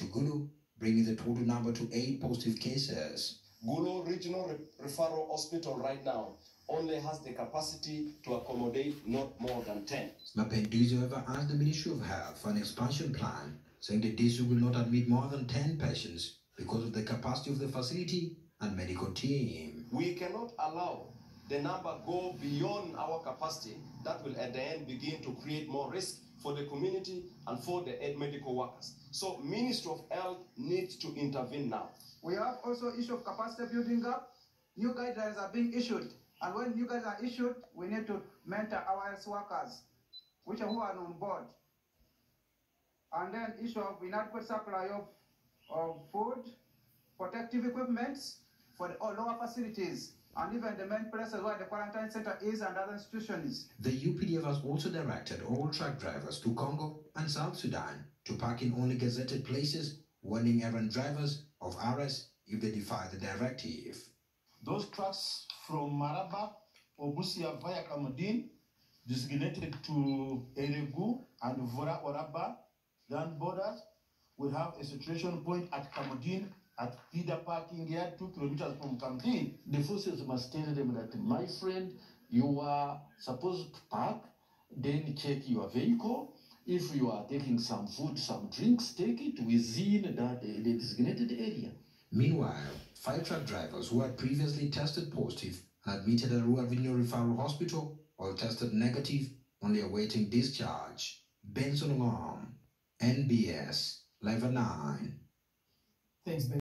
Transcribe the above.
to Gulu, bringing the total number to eight positive cases. Gulu Regional Re- Referral Hospital right now only has the capacity to accommodate not more than 10. Mapenduzi, however, asked the Ministry of Health for an expansion plan, saying the district will not admit more than 10 patients because of the capacity of the facility and medical team. We cannot allow the number go beyond our capacity. That will at the end begin to create more risk for the community and for the ed- medical workers. So Ministry of Health needs to intervene now. We have also issue of capacity building up. New guidelines are being issued, and when new guidelines are issued, we need to mentor our health workers, which are who are on board. And then issue of inadequate supply of, of food, protective equipment for the all lower facilities, and even the main places where the quarantine center is and other institutions. The UPDF has also directed all truck drivers to Congo and South Sudan to park in only gazetted places, warning errand drivers of arrest if they defy the directive. Those trucks from Malaba or Busia via Kamdini, designated to Elegu and Vora Oraba land borders, will have a situation point at Kamdini at Pida parking yard, two kilometers from Kamdini. The forces must tell them that, my friend, you are supposed to park, then check your vehicle. If you are taking some food, some drinks, take it within that uh, the designated area. Meanwhile, five truck drivers who had previously tested positive and admitted at Rural Regional Referral Hospital all tested negative, only awaiting discharge. Benson Alarm, NBS, Level 9. Thanks, Ben.